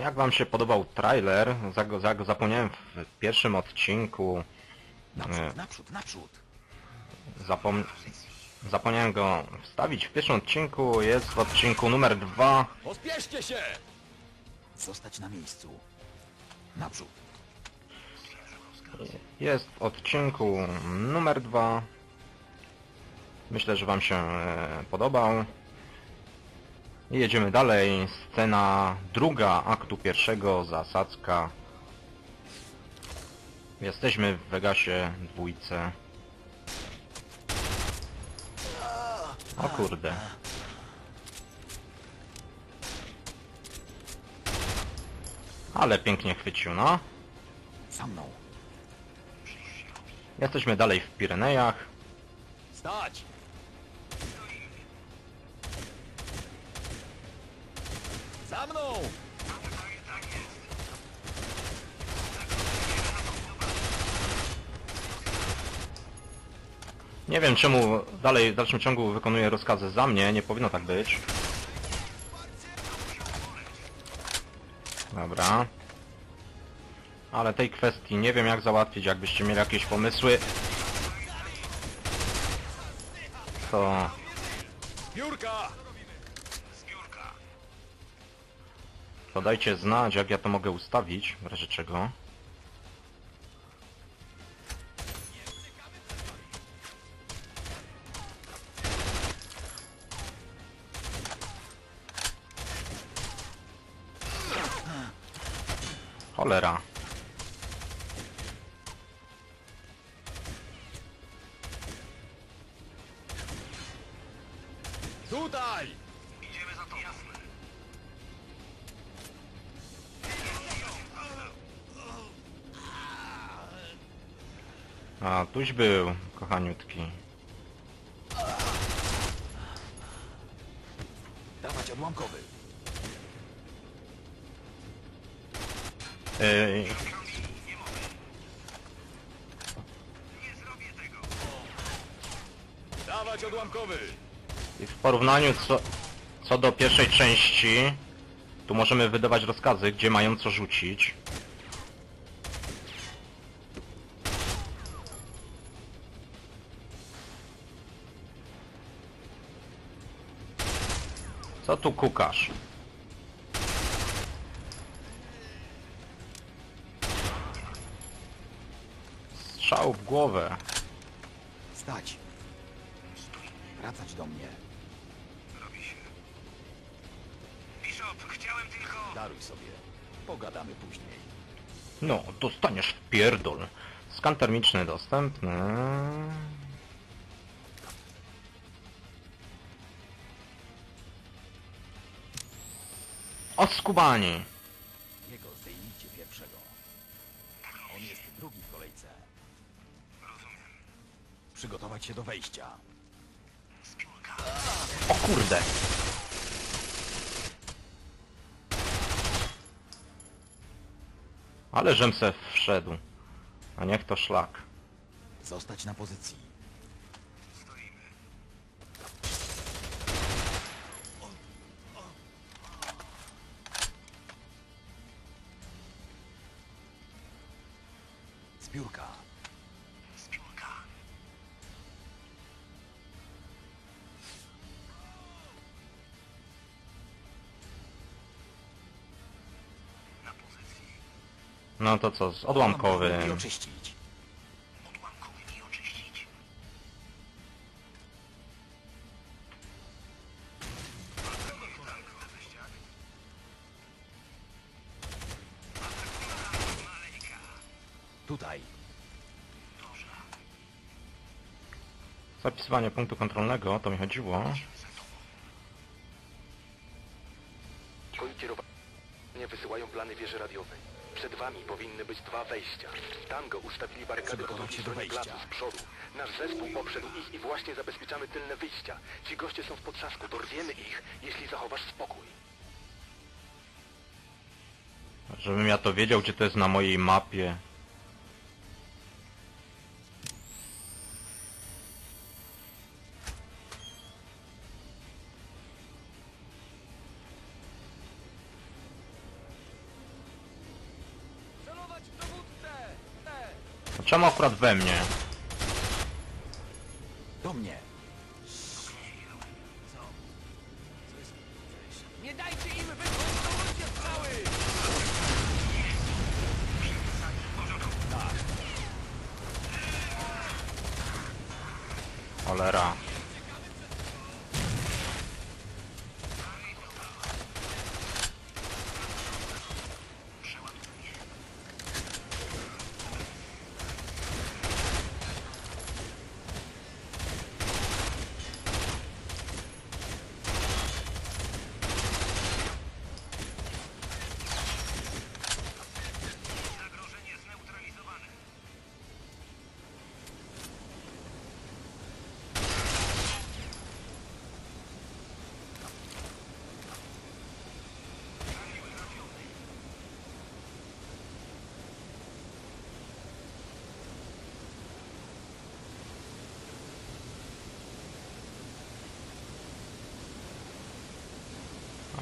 Jak wam się podobał trailer? Zag- zag- zapomniałem w pierwszym odcinku. Naprzód, naprzód, naprzód. Zapom... Zapomniałem go wstawić w pierwszym odcinku. Jest w odcinku numer dwa. Pospieszcie się! Zostać na miejscu. Naprzód. Jest w odcinku numer dwa. Myślę, że wam się e, podobał. I jedziemy dalej. Scena druga aktu pierwszego, zasadzka. Jesteśmy w Vegasie dwójce. O kurde. Ale pięknie chwycił, no. Za mną. Jesteśmy dalej w Pirenejach. Stać! Za mną! Nie wiem czemu dalej w dalszym ciągu wykonuje rozkazy za mnie, nie powinno tak być. Dobra. Ale tej kwestii nie wiem jak załatwić, jakbyście mieli jakieś pomysły. To Biurka! To dajcie znać, jak ja to mogę ustawić, w razie czego. Cholera. Tutaj! A, tuś był, kochaniutki. Dawać odłamkowy. Ej, Dawać odłamkowy! I w porównaniu co, co do pierwszej części, tu możemy wydawać rozkazy, gdzie mają co rzucić. Co tu kukasz? Strzał w głowę. Stać. Wracać do mnie. Bishop, chciałem tylko... Daruj sobie. Pogadamy później. No, dostaniesz w pierdol. Skan termiczny dostępny. Oskubani. Jego zdejmijcie pierwszego. On jest drugi w kolejce. Przygotować się do wejścia. O kurde. Ale żem se wszedł. A niech to szlak. Zostać na pozycji. Zbiórka. Zbiórka. Na pozycji. No to co, z I odłamkowym. oczyścić. Tutaj. Zapisywanie punktu kontrolnego, o to mi chodziło. Kierowanie wysyłają plany wieży radiowej. Przed wami powinny być dwa wejścia. Tango ustawili barykady po drugiej stronie placu z przodu. Nasz zespół poprzedł ich i właśnie zabezpieczamy tylne wyjścia. Ci goście są w potrzasku, dorwiemy ich, jeśli zachowasz spokój. Żebym ja to wiedział, gdzie to jest na mojej mapie. Czemu akurat we mnie? Do mnie. Nie dajcie im wykończyć strzały! Cholera.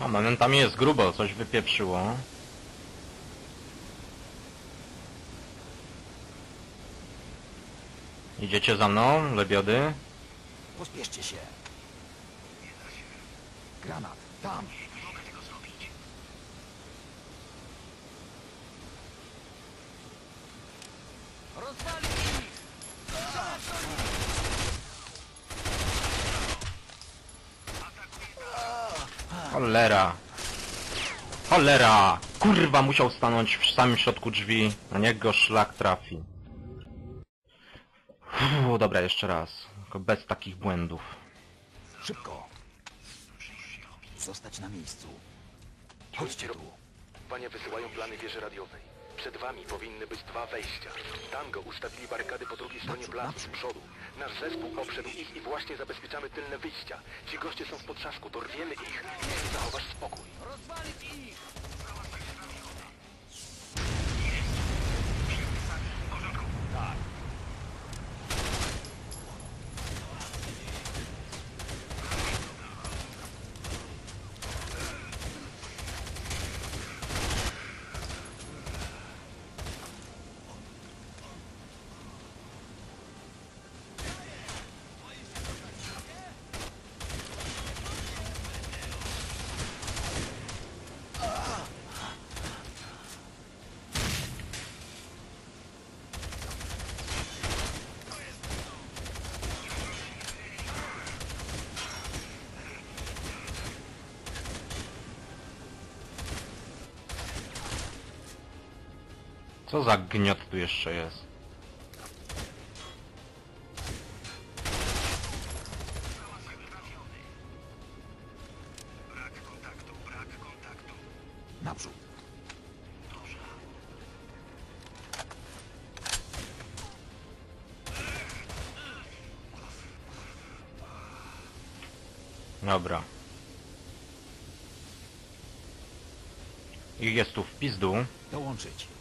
A, momentami jest grubo, coś wypieprzyło. Idziecie za mną, lebiody? Pospieszcie się. Granat. Tam. Nie mogę tego zrobić. Rozwalić ich! Cholera. Cholera! Kurwa, musiał stanąć w samym środku drzwi. Na niego szlak trafi. Uff, dobra, jeszcze raz. Tylko bez takich błędów. Szybko. Zostać na miejscu. Chodźcie tu. Panie wysyłają plany wieży radiowej. Przed wami powinny być dwa wejścia. Tango ustawili barykady po drugiej stronie placu z przodu. Nasz zespół obszedł ich i właśnie zabezpieczamy tylne wyjścia. Ci goście są w potrzasku, dorwiemy ich, jeśli zachowasz spokój. Rozwalić ich! Co za gniot tu jeszcze jest? Brak kontaktu, brak kontaktu. Naprzód. Dobra. Ich jest tu w pizdu. Dołączyć.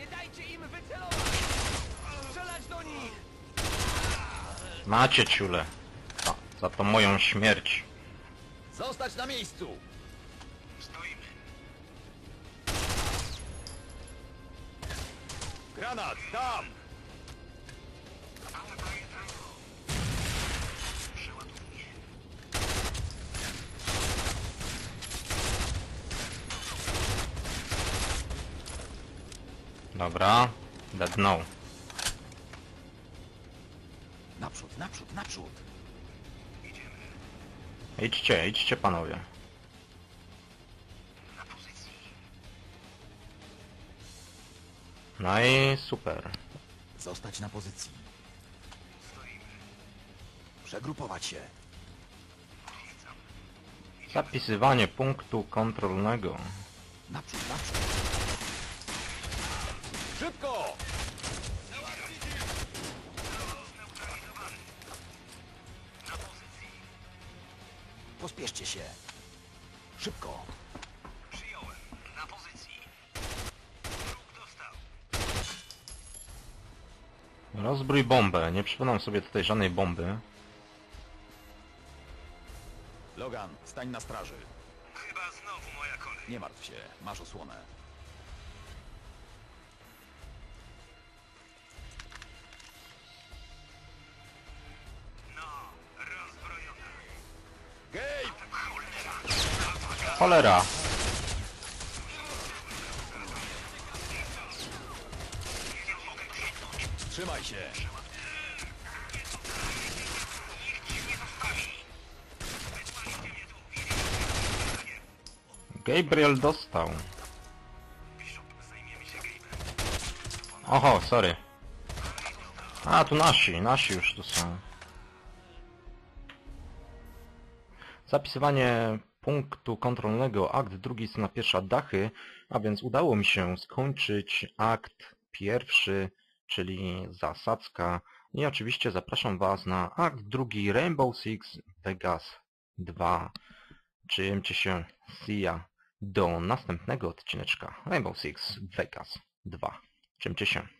Nie dajcie im wycelować! Strzelać do nich! Macie ciule. Za, za to moją śmierć. Zostać na miejscu! Stoimy. Granat, tam! Dobra. Dead no. Naprzód, naprzód, naprzód. Idźcie, idźcie panowie. Na pozycji. No i super. Zostać na pozycji. Stoimy. Przegrupować się. Zapisywanie punktu kontrolnego. Naprzód, naprzód. Szybko! Zneutralizowany. Na pozycji. Pospieszcie się. Szybko. Przyjąłem. Na pozycji. Wróg dostał. Rozbrój bombę. Nie przypominam sobie tutaj żadnej bomby. Logan, stań na straży. Chyba Chyba znowu moja kolej. Nie martw się, masz osłonę. Cholera! Trzymaj się! Gabriel dostał. Oho, sorry. A, tu nasi, nasi już tu są. Zapisywanie punktu kontrolnego, akt drugi, strona pierwsza, dachy, a więc udało mi się skończyć akt pierwszy, czyli zasadzka. I oczywiście zapraszam Was na akt drugi Rainbow Six Vegas 2. Trzymajcie się, see ya. Do następnego odcineczka Rainbow Six Vegas 2. Trzymajcie się.